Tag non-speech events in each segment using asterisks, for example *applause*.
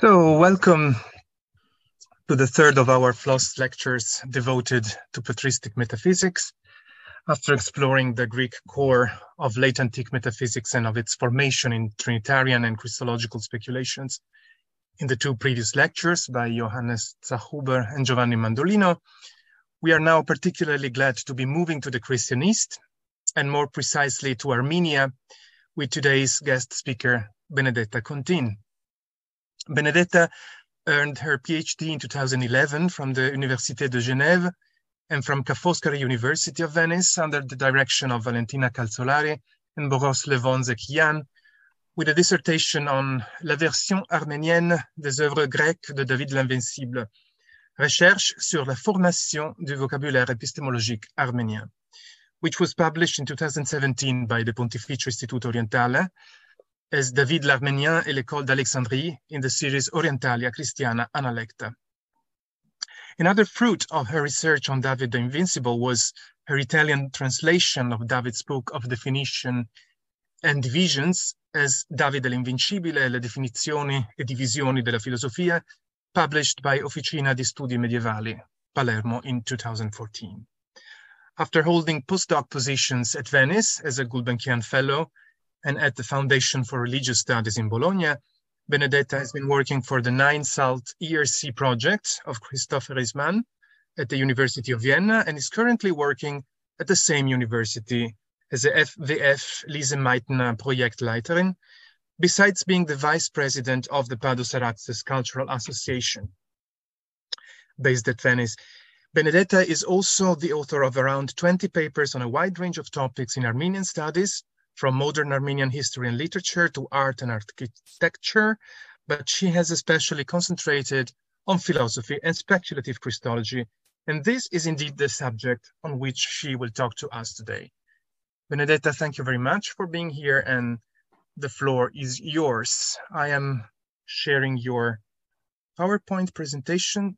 So, welcome to the third of our FLOS lectures devoted to patristic metaphysics. After exploring the Greek core of late antique metaphysics and of its formation in Trinitarian and Christological speculations in the two previous lectures by Johannes Zachhuber and Giovanni Mandolino, we are now particularly glad to be moving to the Christian East and more precisely to Armenia with today's guest speaker, Benedetta Contin. Benedetta earned her PhD in 2011 from the Université de Genève and from Ca' Foscari University of Venice under the direction of Valentina Calzolari and Boghos Levon-Zekian with a dissertation on la version arménienne des œuvres grecques de David l'Invincible, recherche sur la formation du vocabulaire épistémologique arménien, which was published in 2017 by the Pontificio Istituto Orientale as David l'Arménien et l'École d'Alexandrie in the series Orientalia Christiana Analecta. Another fruit of her research on David the Invincible was her Italian translation of David's book of definition and divisions as Davide l'Invincibile, le definizioni e divisioni della filosofia, published by Officina di Studi Medievali, Palermo in 2014. After holding postdoc positions at Venice as a Gulbenkian Fellow and at the Foundation for Religious Studies in Bologna, Benedetta has been working for the Nine Salt ERC project of Christophe Erismann at the University of Vienna and is currently working at the same university as a FWF Lise Meitner Projektleiterin, besides being the vice president of the Padus Cultural Association. Based at Venice, Benedetta is also the author of around 20 papers on a wide range of topics in Armenian studies, from modern Armenian history and literature to art and architecture, but she has especially concentrated on philosophy and speculative Christology, and this is indeed the subject on which she will talk to us today. Benedetta, thank you very much for being here, and the floor is yours. I am sharing your PowerPoint presentation.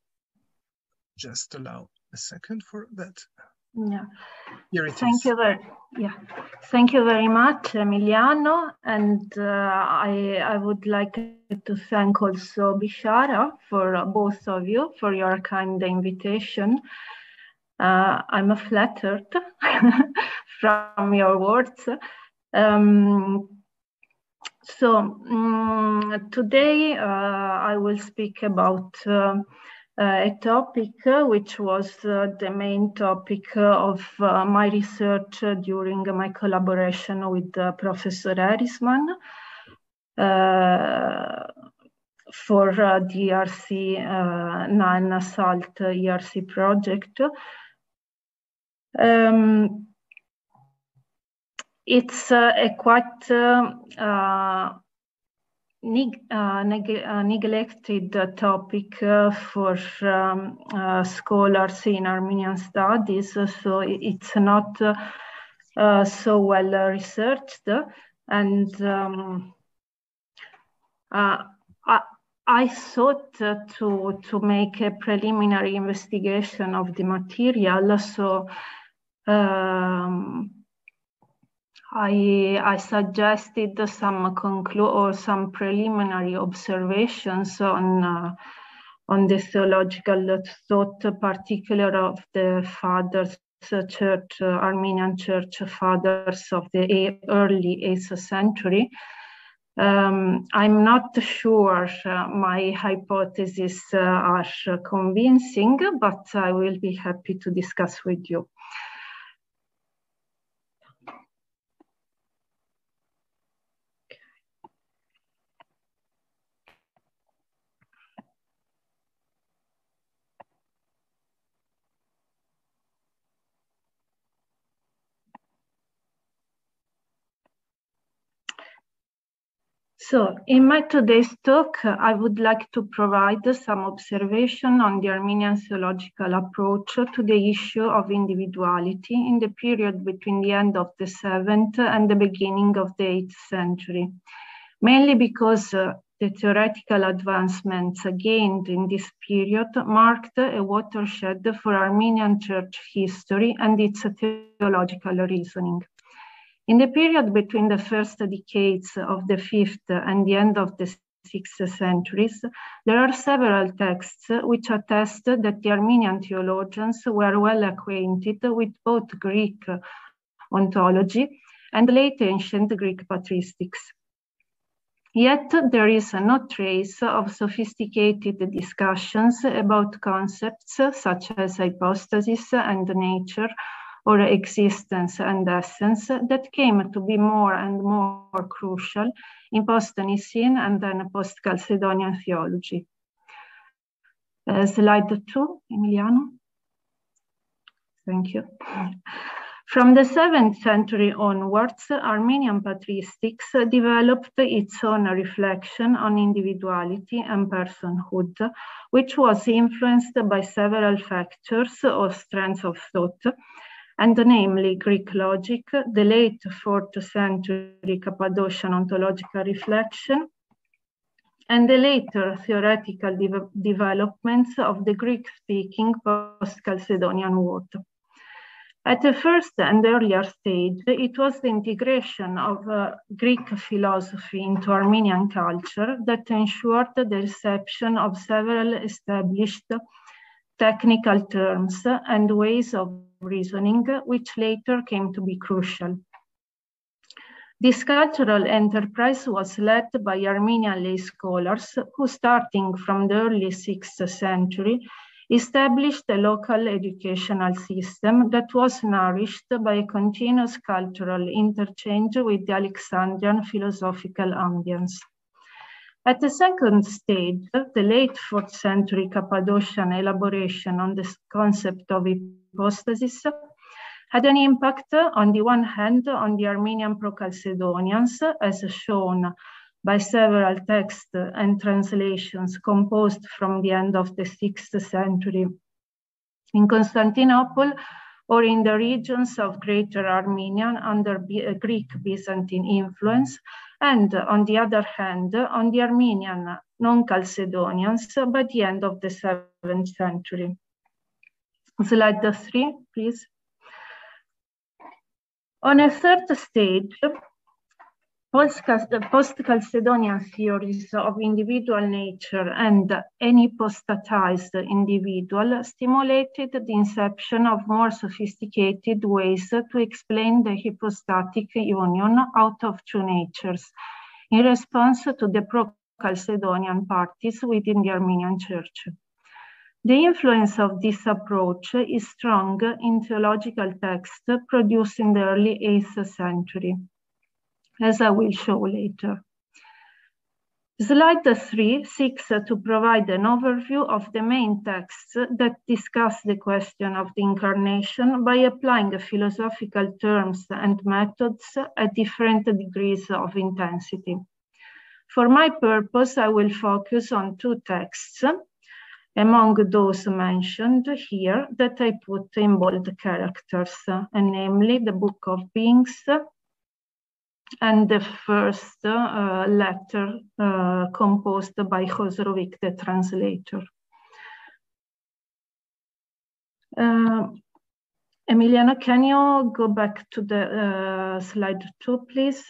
Just allow a second for that. Yeah. Here it Thank is. you very yeah. Thank you very much, Emiliano. And uh, I I would like to thank also Bishara for both of you for your kind invitation. Uh, I'm flattered *laughs* from your words. Um, so um, today uh, I will speak about uh, uh, a topic uh, which was uh, the main topic uh, of uh, my research uh, during my collaboration with Professor Erismann for the ERC Nine Salt ERC project. Um, it's a quite uh, neg uh, neglected uh, topic for um, scholars in Armenian studies, so it's not so well researched. And um, I, I thought to, to make a preliminary investigation of the material, so um, I, I suggested some conclu or some preliminary observations on uh, on the theological thought, particular of the fathers, church, uh, Armenian church fathers of the early 8th century. Um, I'm not sure uh, my hypotheses uh, are convincing, but I will be happy to discuss with you. So in my today's talk, I would like to provide some observation on the Armenian theological approach to the issue of individuality in the period between the end of the 7th and the beginning of the 8th century, mainly because uh, the theoretical advancements gained in this period marked a watershed for Armenian church history and its theological reasoning. In the period between the first decades of the fifth and the end of the sixth centuries, there are several texts which attest that the Armenian theologians were well acquainted with both Greek ontology and late ancient Greek patristics. Yet there is no trace of sophisticated discussions about concepts such as hypostasis and nature or existence and essence that came to be more and more crucial in post-Nicene and then post-Chalcedonian theology. Uh, slide two, Emiliano. Thank you. From the 7th century onwards, Armenian patristics developed its own reflection on individuality and personhood, which was influenced by several factors or strands of thought, and namely Greek logic, the late 4th century Cappadocian ontological reflection, and the later theoretical de developments of the Greek-speaking post-Chalcedonian world. At the first and earlier stage, it was the integration of uh, Greek philosophy into Armenian culture that ensured the reception of several established technical terms and ways of reasoning, which later came to be crucial. This cultural enterprise was led by Armenian lay scholars who, starting from the early 6th century, established a local educational system that was nourished by a continuous cultural interchange with the Alexandrian philosophical ambience. At the second stage, the late 4th century Cappadocian elaboration on the concept of hypostasis had an impact on the one hand on the Armenian Pro-Chalcedonians, as shown by several texts and translations composed from the end of the 6th century. In Constantinople or in the regions of Greater Armenia under uh, Greek Byzantine influence, and on the other hand, on the Armenian non-Chalcedonians by the end of the 7th century. Slide three, please. On a third stage, post-Chalcedonian theories of individual nature and enhypostatized individual stimulated the inception of more sophisticated ways to explain the hypostatic union out of two natures in response to the pro-Chalcedonian parties within the Armenian Church. The influence of this approach is strong in theological texts produced in the early 8th century, as I will show later. Slide 3 seeks to provide an overview of the main texts that discuss the question of the incarnation by applying philosophical terms and methods at different degrees of intensity. For my purpose, I will focus on two texts among those mentioned here that I put in bold characters, and namely the Book of Beings and the first uh, letter uh, composed by Khosrovik, the translator. Uh, Emiliano, can you go back to the uh, slide two, please?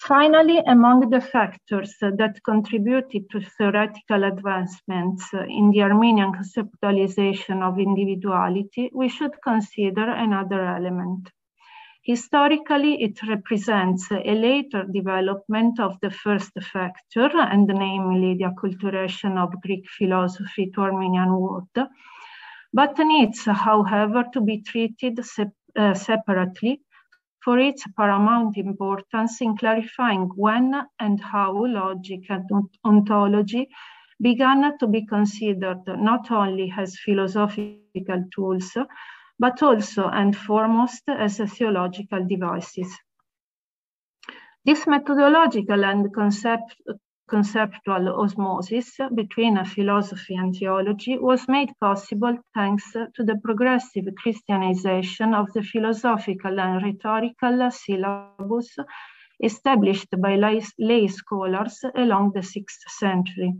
Finally, among the factors that contributed to theoretical advancements in the Armenian conceptualization of individuality, we should consider another element. Historically, it represents a later development of the first factor, and namely the acculturation of Greek philosophy to Armenian world, but needs, however, to be treated uh, separately for its paramount importance in clarifying when and how logic and ontology began to be considered not only as philosophical tools, but also and foremost as theological devices. This methodological and concept, conceptual osmosis between philosophy and theology was made possible thanks to the progressive Christianization of the philosophical and rhetorical syllabus established by lay scholars along the 6th century.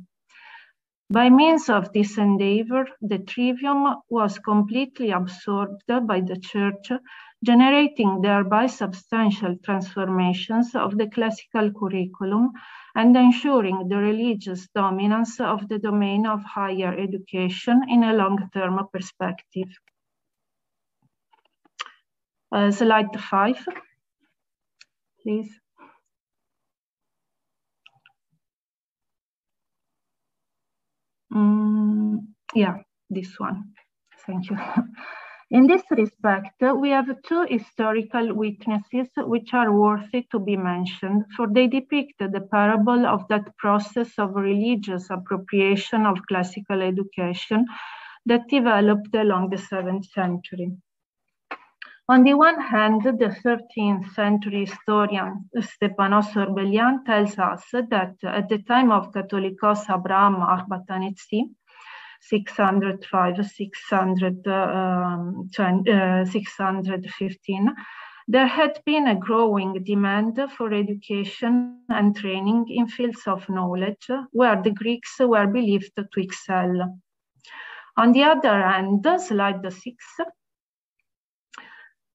By means of this endeavor, the trivium was completely absorbed by the church generating thereby substantial transformations of the classical curriculum and ensuring the religious dominance of the domain of higher education in a long-term perspective. Uh, slide five, please. Mm, yeah, this one. Thank you. *laughs* In this respect, we have two historical witnesses which are worthy to be mentioned, for they depict the parable of that process of religious appropriation of classical education that developed along the 7th century. On the one hand, the 13th century historian Stepanos Orbelian tells us that at the time of Catholicos Abraham Arbatanitsi, 605, 600, um, uh, 615, there had been a growing demand for education and training in fields of knowledge where the Greeks were believed to excel. On the other hand, slide six,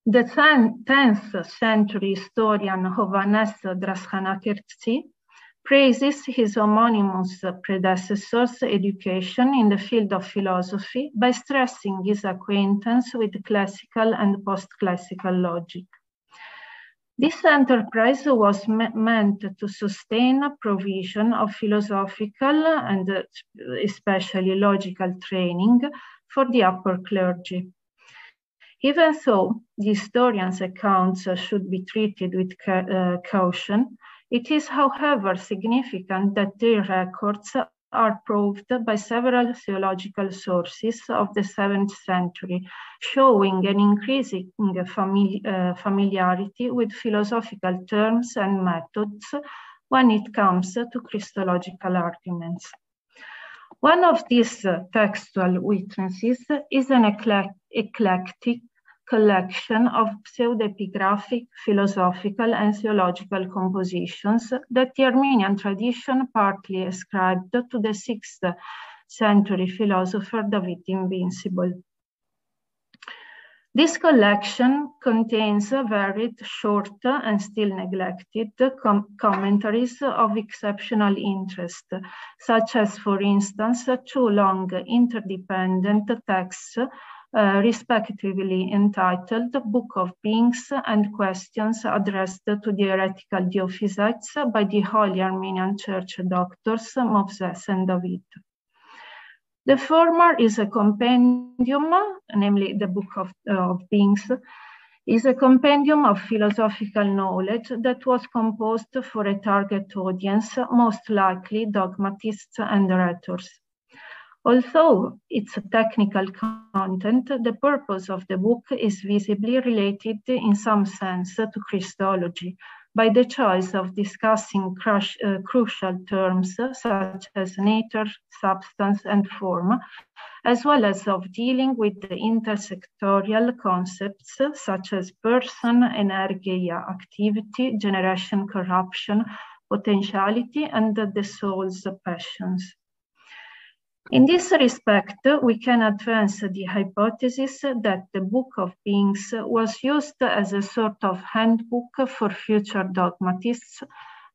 the 10th century historian Hovhannes Drazhanakertsi praises his homonymous predecessor's education in the field of philosophy by stressing his acquaintance with classical and post-classical logic. This enterprise was meant to sustain a provision of philosophical and especially logical training for the upper clergy. Even though the historian's accounts should be treated with uh, caution, it is, however, significant that their records are proved by several theological sources of the 7th century, showing an increasing famili uh, familiarity with philosophical terms and methods when it comes to Christological arguments. One of these textual witnesses is an eclectic collection of pseudepigraphic, philosophical, and theological compositions that the Armenian tradition partly ascribed to the 6th century philosopher David Invincible. This collection contains varied, short, and still neglected com commentaries of exceptional interest, such as, for instance, two long interdependent texts uh, respectively entitled Book of Beings and Questions Addressed to the Heretical Diophysites by the Holy Armenian Church doctors Moses and David. The former is a compendium, namely the Book of, uh, of Beings, is a compendium of philosophical knowledge that was composed for a target audience, most likely dogmatists and rhetors. Although it's a technical content, the purpose of the book is visibly related in some sense to Christology by the choice of discussing crush, uh, crucial terms such as nature, substance, and form, as well as of dealing with the intersectorial concepts such as person, energia, activity, generation, corruption, potentiality, and the soul's passions. In this respect, we can advance the hypothesis that the Book of Beings was used as a sort of handbook for future dogmatists,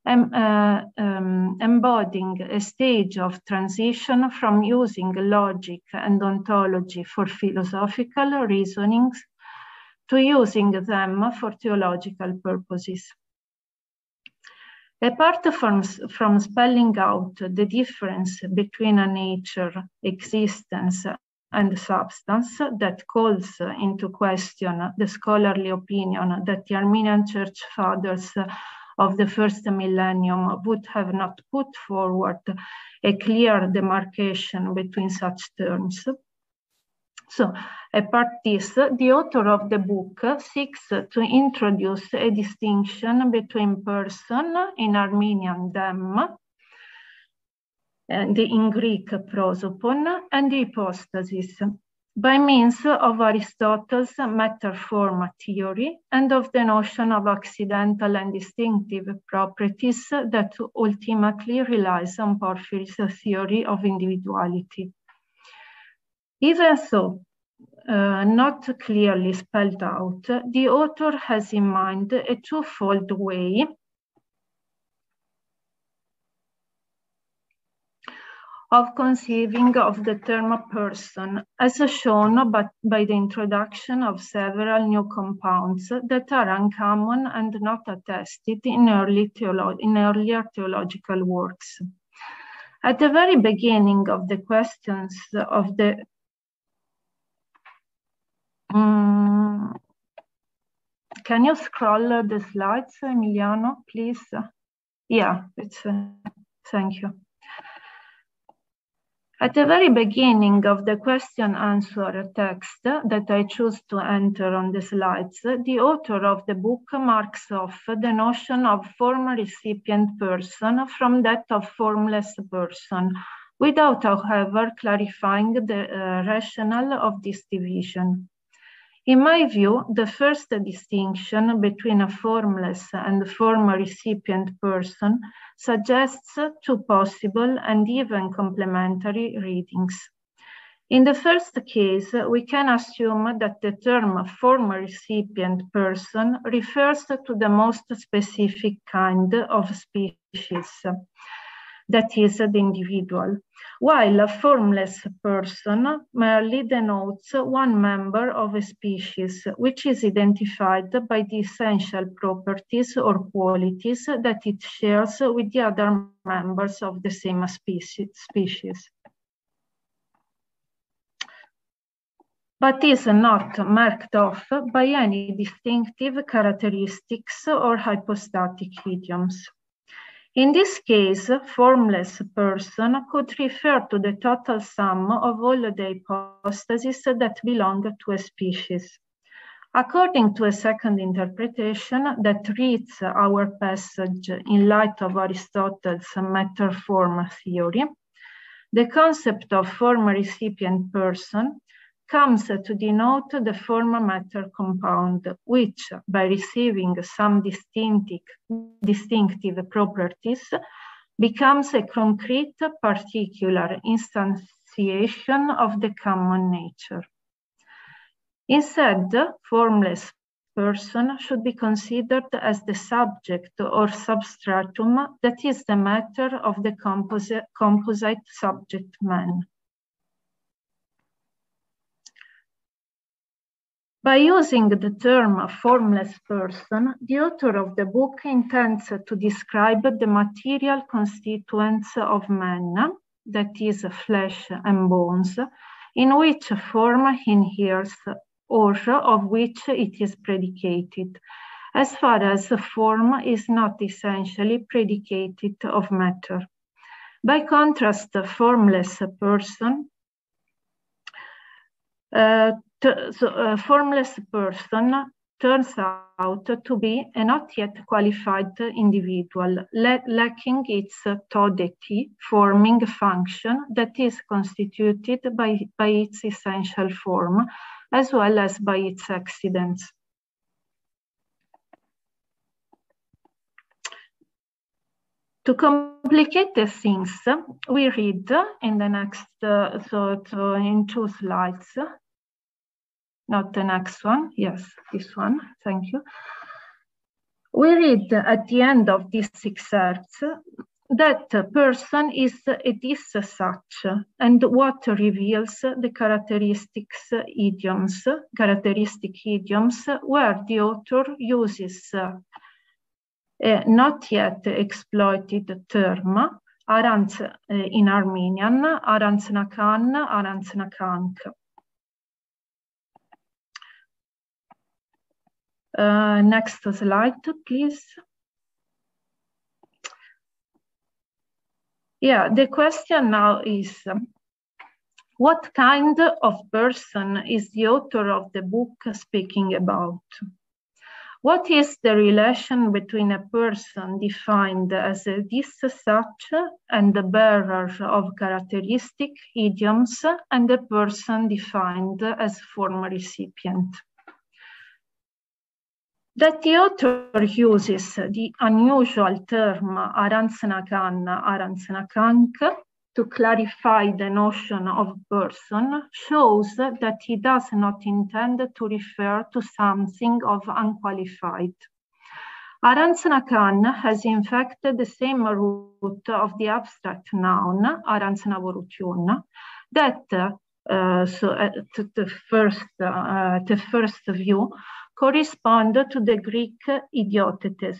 um, uh, um, embodying a stage of transition from using logic and ontology for philosophical reasonings to using them for theological purposes. Apart from, from spelling out the difference between a nature, existence, and substance that calls into question the scholarly opinion that the Armenian Church Fathers of the first millennium would have not put forward a clear demarcation between such terms. So, apart this, the author of the book seeks to introduce a distinction between person in Armenian eh, them, and in Greek prosopon, and the hypostasis, by means of Aristotle's matter-form theory and of the notion of accidental and distinctive properties that ultimately relies on Porphyry's theory of individuality. Even so, uh, not clearly spelled out, the author has in mind a twofold way of conceiving of the term person, as shown by, by the introduction of several new compounds that are uncommon and not attested in, early theolo in earlier theological works. At the very beginning of the questions of the um, can you scroll the slides, Emiliano, please? Yeah, it's, uh, thank you. At the very beginning of the question answer text that I choose to enter on the slides, the author of the book marks off the notion of form recipient person from that of formless person, without, however, clarifying the uh, rationale of this division. In my view, the first distinction between a formless and form recipient person suggests two possible and even complementary readings. In the first case, we can assume that the term form recipient person refers to the most specific kind of species that is the individual, while a formless person merely denotes one member of a species, which is identified by the essential properties or qualities that it shares with the other members of the same species. but is not marked off by any distinctive characteristics or hypostatic idioms. In this case, formless person could refer to the total sum of all the hypostases that belong to a species. According to a second interpretation that reads our passage in light of Aristotle's matter-form theory, the concept of form recipient person comes to denote the form matter compound, which by receiving some distinctive, properties becomes a concrete particular instantiation of the common nature. Instead, formless person should be considered as the subject or substratum that is the matter of the composite subject man. By using the term formless person, the author of the book intends to describe the material constituents of man, that is flesh and bones, in which form inheres or of which it is predicated, as far as form is not essentially predicated of matter. By contrast, formless person uh, so a formless person turns out to be a not yet qualified individual, lacking its todety forming function that is constituted by, by its essential form, as well as by its accidents. To complicate the things, we read in the next, uh, so, so in two slides, not the next one. Yes, this one. Thank you. We read at the end of this excerpt that person is it is such and what reveals the characteristics idioms, characteristic idioms where the author uses a not yet exploited term, arans eh, in Armenian, aransnakan, aransnakank. Uh, next slide, please. Yeah, the question now is, what kind of person is the author of the book speaking about? What is the relation between a person defined as a this such and the bearer of characteristic idioms and a person defined as former recipient? That the author uses the unusual term Aransanakan, Aransanakank to clarify the notion of person shows that he does not intend to refer to something of unqualified. Aransana has in fact the same root of the abstract noun, aransanavorutun, that uh, so at the first, uh, the first view correspond to the Greek idiotetes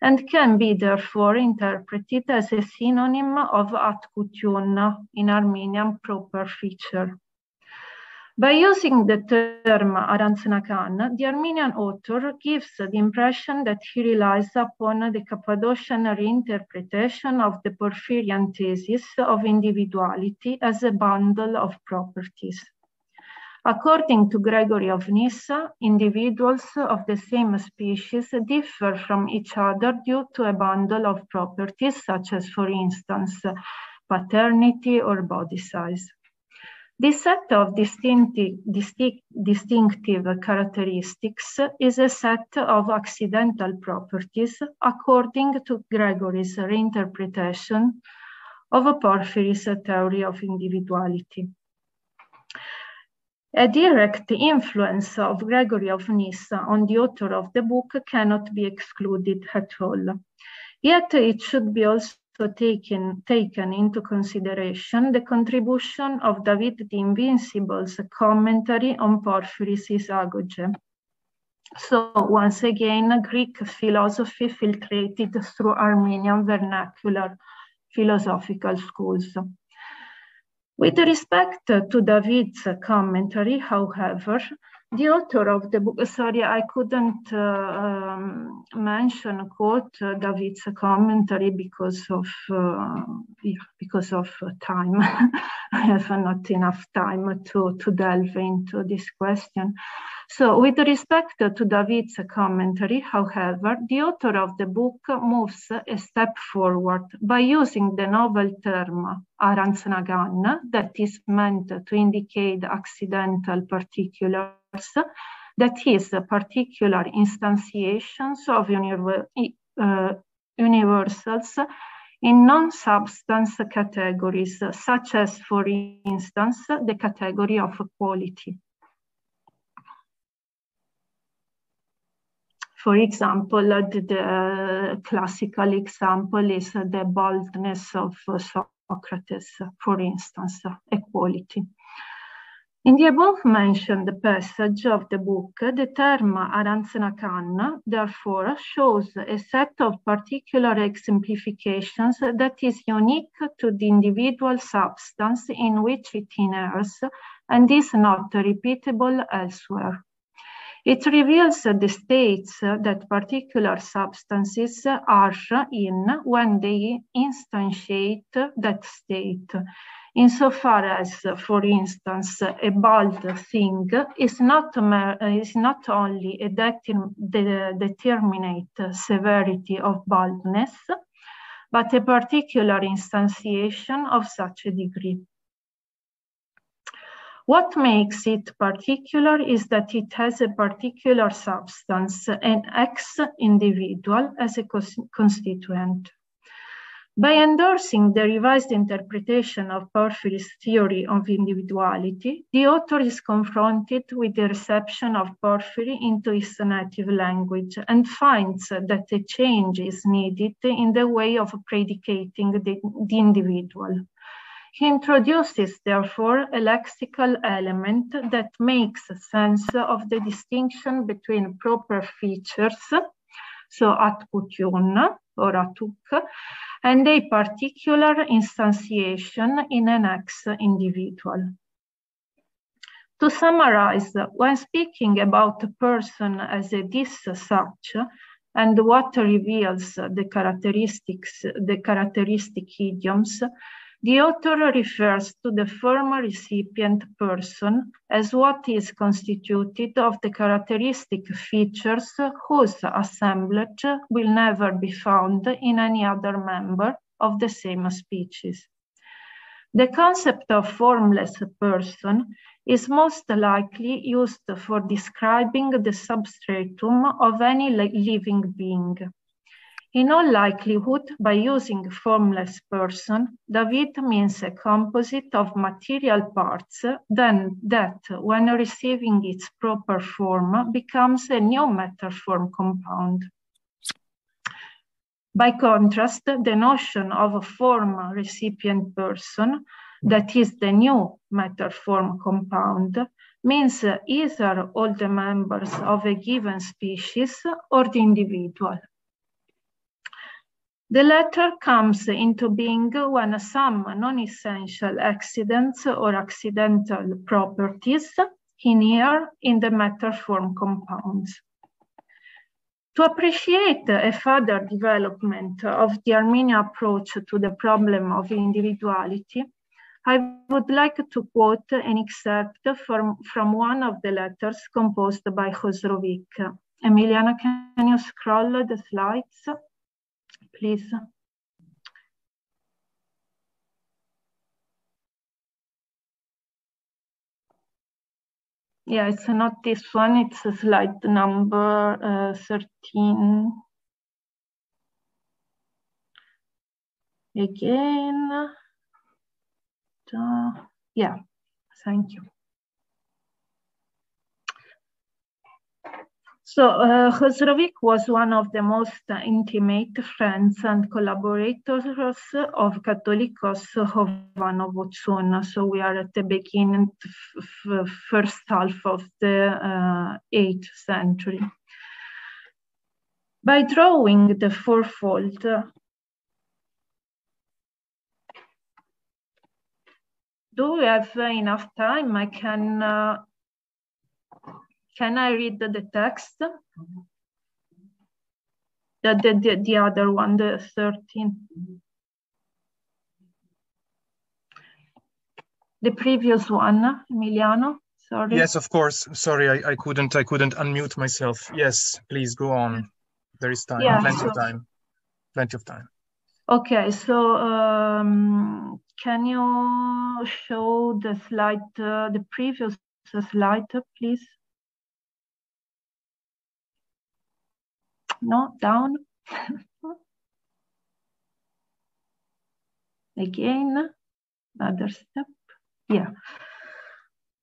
and can be therefore interpreted as a synonym of atkutyun in Armenian proper feature. By using the term Arantsanakan, the Armenian author gives the impression that he relies upon the Cappadocian reinterpretation of the Porphyrian thesis of individuality as a bundle of properties. According to Gregory of Nyssa, individuals of the same species differ from each other due to a bundle of properties, such as, for instance, paternity or body size. This set of distinctive, distinctive characteristics is a set of accidental properties according to Gregory's reinterpretation of Porphyry's theory of individuality. A direct influence of Gregory of Nyssa on the author of the book cannot be excluded at all. Yet it should be also taken, taken into consideration the contribution of David the Invincible's commentary on Porphyry's Isagoge. So once again, Greek philosophy filtrated through Armenian vernacular philosophical schools. With respect to David's commentary, however, the author of the book, sorry, I couldn't uh, um, mention quote uh, David's commentary because of uh, yeah, because of time. *laughs* I have not enough time to to delve into this question. So with respect to David's commentary, however, the author of the book moves a step forward by using the novel term Arantsnagan that is meant to indicate accidental particulars, that is, particular instantiations of uh, universals in non-substance categories, such as, for instance, the category of quality. For example, the, the uh, classical example is the boldness of uh, Socrates, for instance, equality. In the above mentioned passage of the book, the term Arantsanakan therefore shows a set of particular exemplifications that is unique to the individual substance in which it inheres and is not repeatable elsewhere. It reveals the states that particular substances are in when they instantiate that state, insofar as, for instance, a bald thing is not, is not only a the determinate severity of baldness, but a particular instantiation of such a degree. What makes it particular is that it has a particular substance, an X individual as a constituent. By endorsing the revised interpretation of Porphyry's theory of individuality, the author is confronted with the reception of Porphyry into his native language and finds that a change is needed in the way of predicating the, the individual. He introduces, therefore, a lexical element that makes sense of the distinction between proper features, so atkutyun or atuk, and a particular instantiation in an ex individual. To summarize, when speaking about a person as a this such, and what reveals the characteristics, the characteristic idioms, the author refers to the former recipient person as what is constituted of the characteristic features whose assemblage will never be found in any other member of the same species. The concept of formless person is most likely used for describing the substratum of any living being. In all likelihood, by using formless person, David means a composite of material parts, then that, when receiving its proper form, becomes a new matter form compound. By contrast, the notion of a form recipient person, that is the new matter form compound, means either all the members of a given species or the individual. The latter comes into being when some non-essential accidents or accidental properties inhere in the matter form compounds. To appreciate a further development of the Armenian approach to the problem of individuality, I would like to quote an excerpt from, from one of the letters composed by Khosrovik. Emiliano, can you scroll the slides? Please. Yeah, it's not this one, it's a slide number uh, 13. Again. Uh, yeah, thank you. So uh, Khosrovik was one of the most intimate friends and collaborators of Catholicos Hovhan of Odzun. So we are at the beginning, first half of the uh, 8th century. By drawing the fourfold do we have enough time? I can uh, can I read the, the text? The, the, the, the other one, the 13. The previous one, Emiliano, sorry. Yes, of course. Sorry, I, I couldn't I couldn't unmute myself. Yes, please go on. There is time, yeah, plenty so, of time. Plenty of time. Okay, so um, can you show the slide, uh, the previous slide, please? No, down. Again, another step, yeah.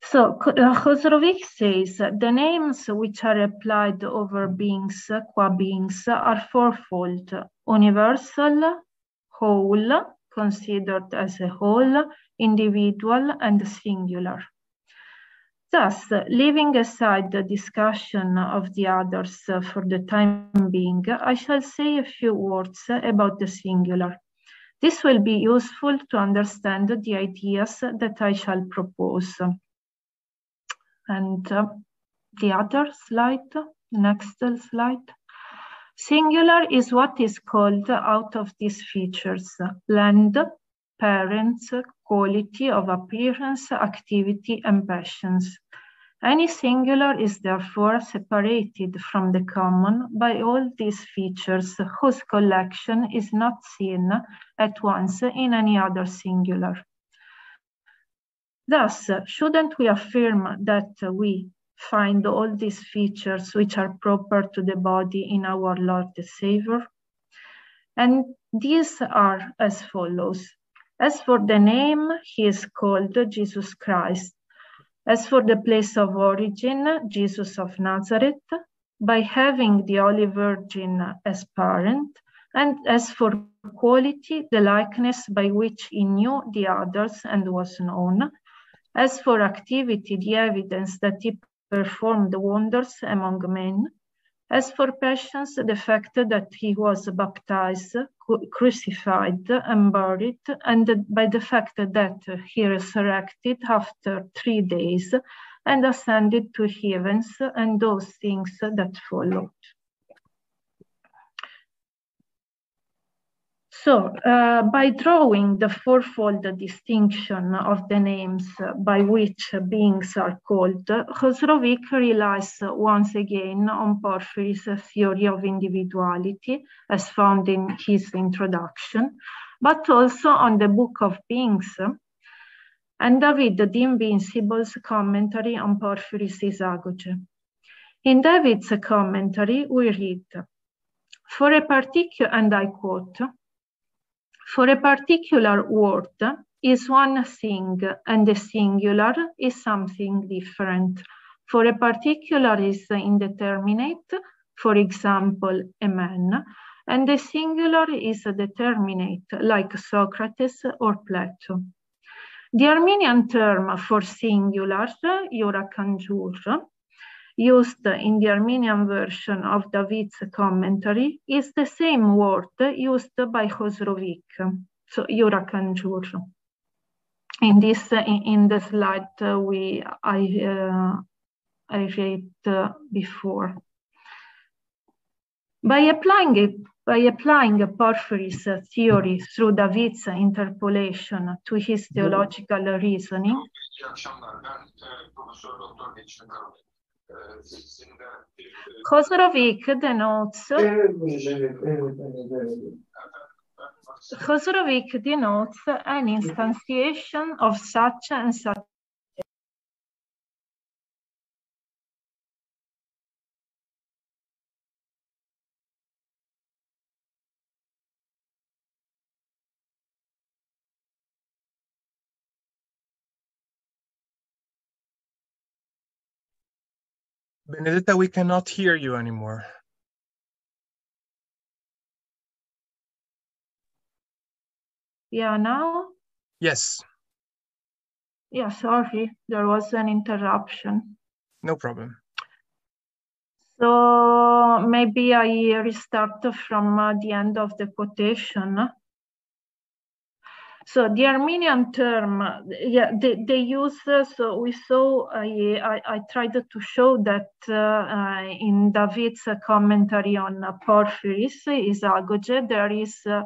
So uh, Khosrovik says the names which are applied over beings, qua beings, are fourfold: universal, whole, considered as a whole, individual, and singular. Thus, leaving aside the discussion of the others for the time being, I shall say a few words about the singular. This will be useful to understand the ideas that I shall propose. And uh, the other slide, next slide. Singular is what is called out of these features, land, parents, quality of appearance, activity, and passions. Any singular is therefore separated from the common by all these features whose collection is not seen at once in any other singular. Thus, shouldn't we affirm that we find all these features which are proper to the body in our Lord the Savior? And these are as follows. As for the name, he is called Jesus Christ. As for the place of origin, Jesus of Nazareth, by having the Holy Virgin as parent, and as for quality, the likeness by which he knew the others and was known. As for activity, the evidence that he performed wonders among men. As for passions, the fact that he was baptized, crucified, and buried, and by the fact that he resurrected after three days and ascended to heavens, and those things that followed. So uh, by drawing the fourfold distinction of the names by which beings are called, Khosrovik relies once again on Porphyry's theory of individuality as found in his introduction, but also on the Book of Beings and David the Invincible's commentary on Porphyry's Isagoge. In David's commentary, we read, For a particular, and I quote, for a particular word is one thing and the singular is something different. For a particular is indeterminate, for example, a man, and the singular is a determinate, like Socrates or Plato. The Armenian term for singular, Yurakanjur, used in the Armenian version of David's commentary is the same word used by Khosrovik, so Yurakanjur. In this, in the slide we I uh, I read before. By applying a by applying Porphyry's theory through David's interpolation to his theological reasoning, Khosrovik denotes Khosrovik denotes an instantiation of such and such Benedetta, we cannot hear you anymore. Yeah, now? Yes. Yeah, sorry, there was an interruption. No problem. So maybe I restart from uh, the end of the quotation. So the Armenian term, yeah, they, they use, uh, so we saw, I, I, I, tried to show that uh, uh in David's commentary on Porphyry's, Isagoge, there is, uh,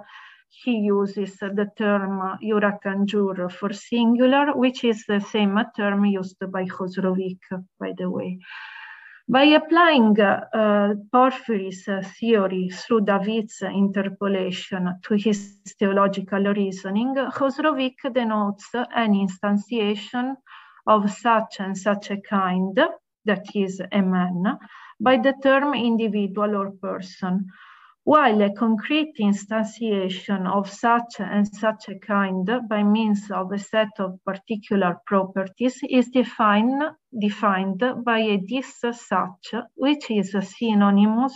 he uses the term Yurakanjur for singular, which is the same term used by Khosrovik, by the way. By applying uh, Porphyry's theory through David's interpolation to his theological reasoning, Khosrovik denotes an instantiation of such and such a kind, that is a man, by the term individual or person, while a concrete instantiation of such and such a kind by means of a set of particular properties is defined, defined by a dis such, which is synonymous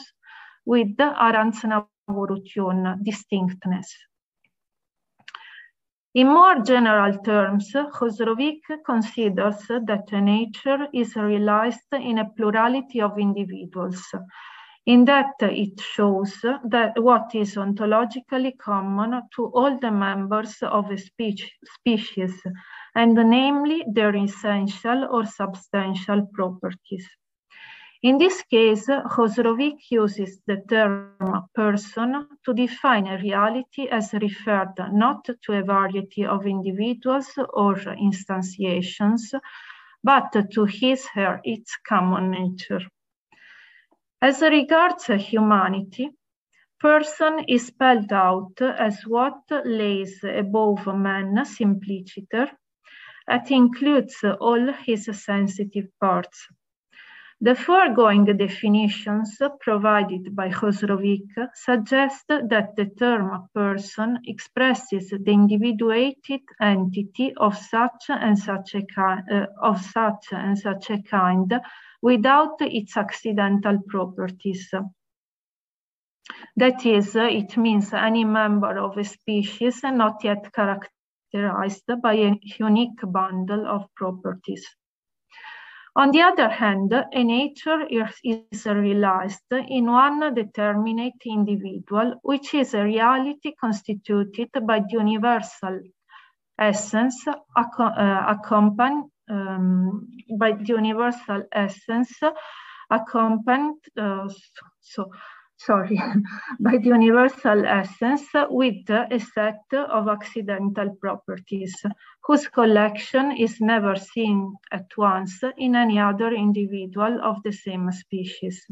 with the Arantsnavorution, distinctness. In more general terms, Khosrovik considers that nature is realized in a plurality of individuals, in that it shows that what is ontologically common to all the members of a speech, species, and namely their essential or substantial properties. In this case, Khosrovik uses the term person to define a reality as referred not to a variety of individuals or instantiations, but to his, her, its common nature. As regards humanity, person is spelled out as what lays above man simpliciter that includes all his sensitive parts. The foregoing definitions provided by Khosrovik suggest that the term person expresses the individuated entity of such and such a, uh, of such and such a kind without its accidental properties. That is, it means any member of a species not yet characterized by a unique bundle of properties. On the other hand, a nature is realized in one determinate individual, which is a reality constituted by the universal essence uh, accompanied um, by the universal essence accompanied, uh, so sorry, *laughs* by the universal essence with a set of accidental properties whose collection is never seen at once in any other individual of the same species.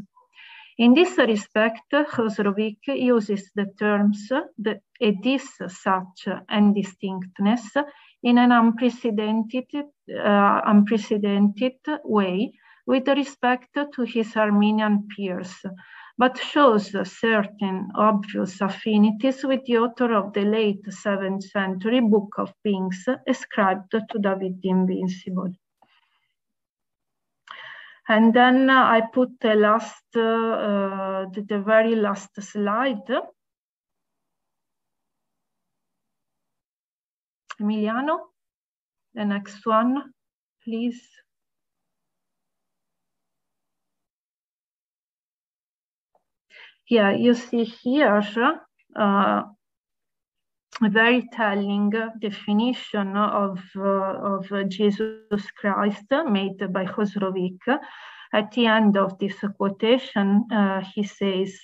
In this respect, Khosrovik uses the terms the, a this, such, and distinctness in an unprecedented, uh, unprecedented way with respect to his Armenian peers, but shows certain obvious affinities with the author of the late 7th century Book of Kings ascribed to David the Invincible. And then I put the last, uh, the, the very last slide. Emiliano, the next one, please. Yeah, you see here uh, a very telling definition of, uh, of Jesus Christ made by Khosrovik. At the end of this quotation, uh, he says,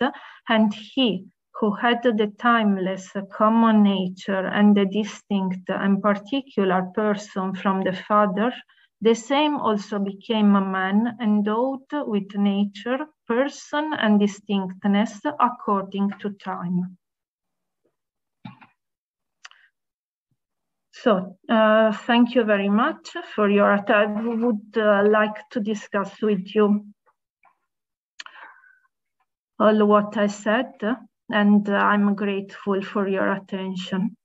and he who had the timeless common nature and the distinct and particular person from the Father, the same also became a man endowed with nature, person, and distinctness according to time. So, uh, thank you very much for your attention. I would uh, like to discuss with you all what I said, and uh, I'm grateful for your attention.